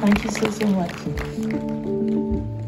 Thank you so, so much.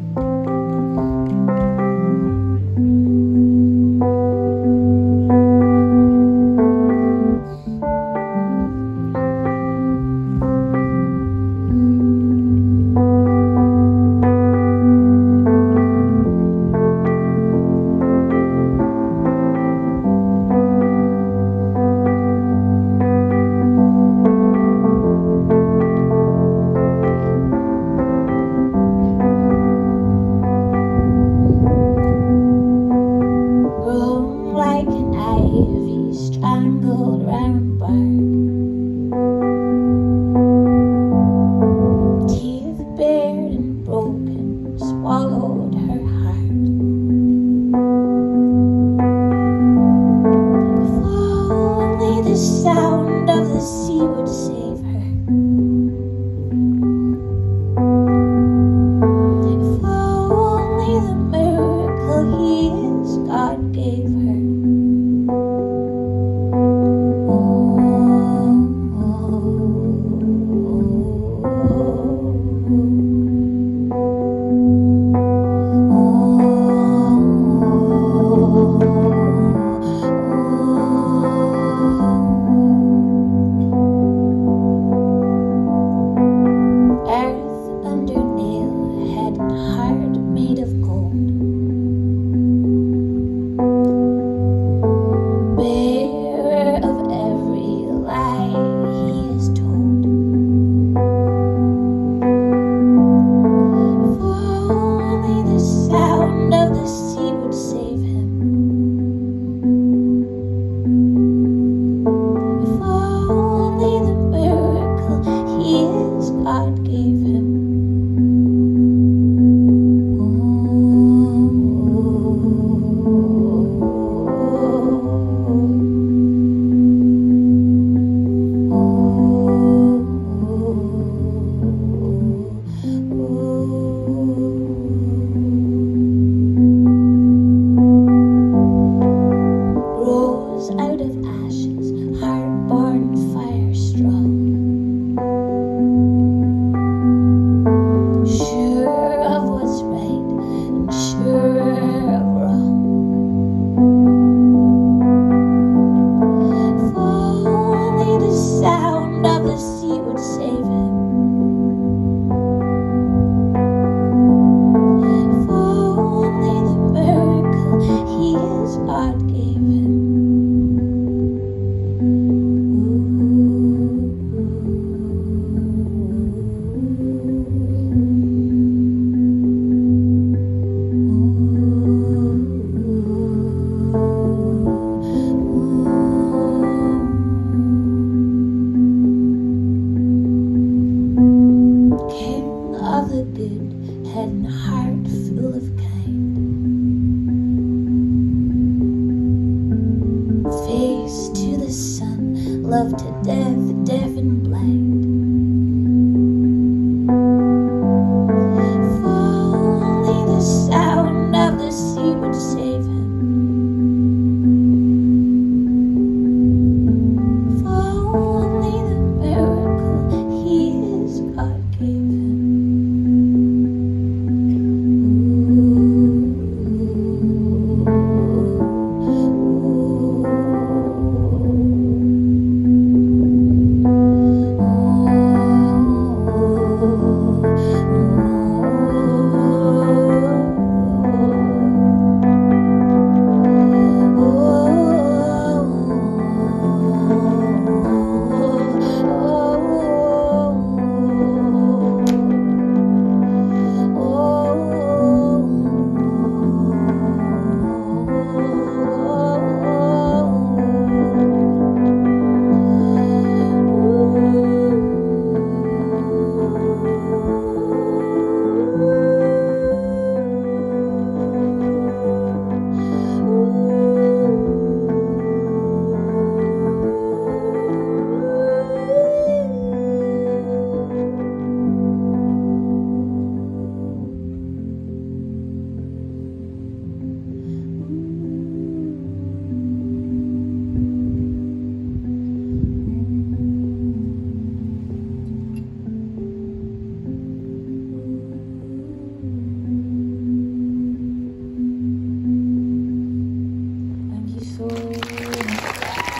Tangled, round the. Teeth bared and broken swallowed her love to death, deaf and blind.